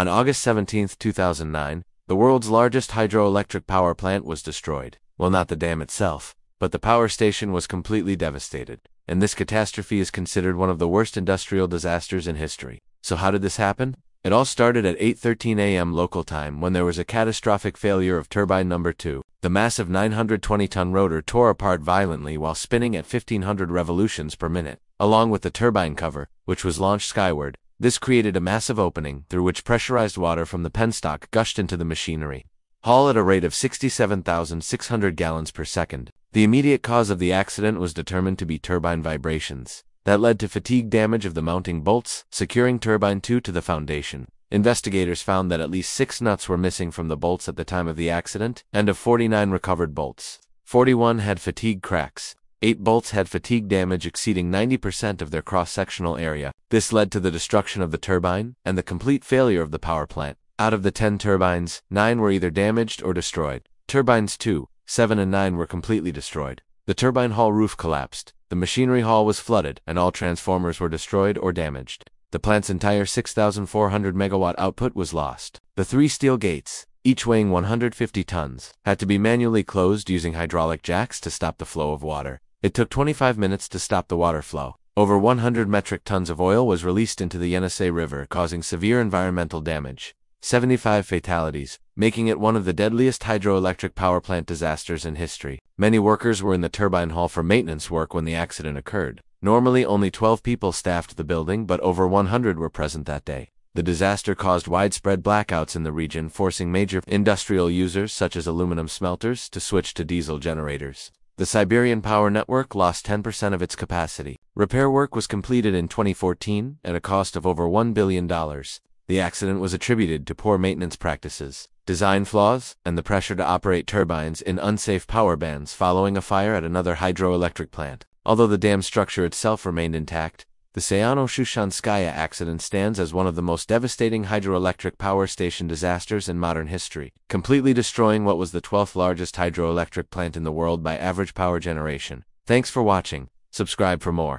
On August 17, 2009, the world's largest hydroelectric power plant was destroyed. Well, not the dam itself, but the power station was completely devastated. And this catastrophe is considered one of the worst industrial disasters in history. So how did this happen? It all started at 8:13 a.m. local time when there was a catastrophic failure of turbine number 2. The massive 920-ton rotor tore apart violently while spinning at 1500 revolutions per minute. Along with the turbine cover, which was launched skyward, this created a massive opening through which pressurized water from the penstock gushed into the machinery. Hall at a rate of 67,600 gallons per second. The immediate cause of the accident was determined to be turbine vibrations that led to fatigue damage of the mounting bolts, securing turbine 2 to the foundation. Investigators found that at least six nuts were missing from the bolts at the time of the accident, and of 49 recovered bolts, 41 had fatigue cracks. Eight bolts had fatigue damage exceeding 90% of their cross-sectional area. This led to the destruction of the turbine and the complete failure of the power plant. Out of the 10 turbines, 9 were either damaged or destroyed. Turbines 2, 7 and 9 were completely destroyed. The turbine hall roof collapsed, the machinery hall was flooded, and all transformers were destroyed or damaged. The plant's entire 6,400 megawatt output was lost. The three steel gates, each weighing 150 tons, had to be manually closed using hydraulic jacks to stop the flow of water. It took 25 minutes to stop the water flow. Over 100 metric tons of oil was released into the Yenisei River, causing severe environmental damage. 75 fatalities, making it one of the deadliest hydroelectric power plant disasters in history. Many workers were in the turbine hall for maintenance work when the accident occurred. Normally, only 12 people staffed the building, but over 100 were present that day. The disaster caused widespread blackouts in the region, forcing major industrial users, such as aluminum smelters, to switch to diesel generators. The Siberian Power Network lost 10% of its capacity. Repair work was completed in 2014 at a cost of over $1 billion. The accident was attributed to poor maintenance practices, design flaws, and the pressure to operate turbines in unsafe power bands following a fire at another hydroelectric plant. Although the dam structure itself remained intact, the Sayano-Shushenskaya accident stands as one of the most devastating hydroelectric power station disasters in modern history, completely destroying what was the 12th largest hydroelectric plant in the world by average power generation. Thanks for watching. Subscribe for more.